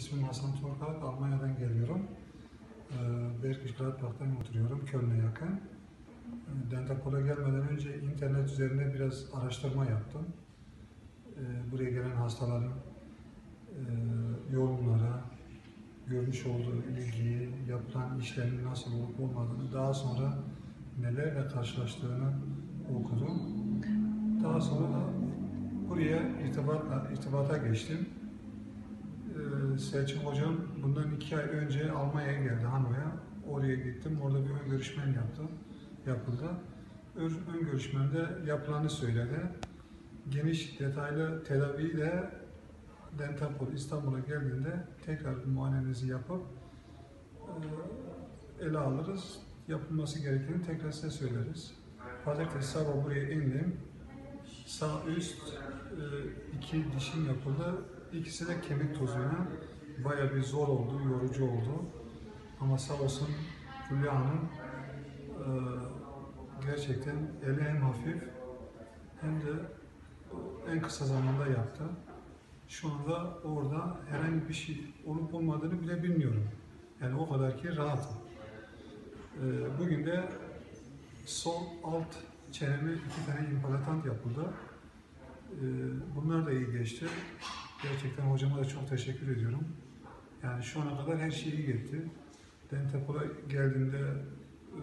İsmim Hasan Torkalk, Almanya'dan geliyorum. Ee, Bergisch Gladbach'tan oturuyorum, Köln'e yakın. Dentapol'a gelmeden önce internet üzerinde biraz araştırma yaptım. Ee, Buraya gelen hastaların e, yorumlara, görmüş olduğu ilgiyi, yapılan işlemin nasıl olup olmadığını, daha sonra nelerle karşılaştığını okudum. Daha sonra da buraya irtibatla, irtibata geçtim. Selçuk Hocam bundan iki ay önce Almanya'ya geldi Hano'ya. Oraya gittim. Orada bir ön görüşmen yaptım. Yapıldı. Ön, ön görüşmemde yapılanı söyledi. Geniş detaylı tedaviyi de Dentapol İstanbul'a geldiğinde tekrar muayenenizi yapıp e, ele alırız. Yapılması gerekeni tekrar size söyleriz. Pazartesi sabah buraya indim. Sağ üst e, iki dişim yapıldı. İkisi de kemik tozuyla baya bir zor oldu, yorucu oldu. Ama sağ olsun Hülya Hanım e, gerçekten eli hem hafif hem de en kısa zamanda yaptı. Şu anda orada herhangi bir şey olup olmadığını bile bilmiyorum. Yani o kadar ki rahatım. E, bugün de sol alt çeneme iki tane implantant yapıldı. Ee, Bunlar da iyi geçti. Gerçekten hocama da çok teşekkür ediyorum. Yani şu ana kadar her şey iyi gitti. Dentapol'a geldiğimde e,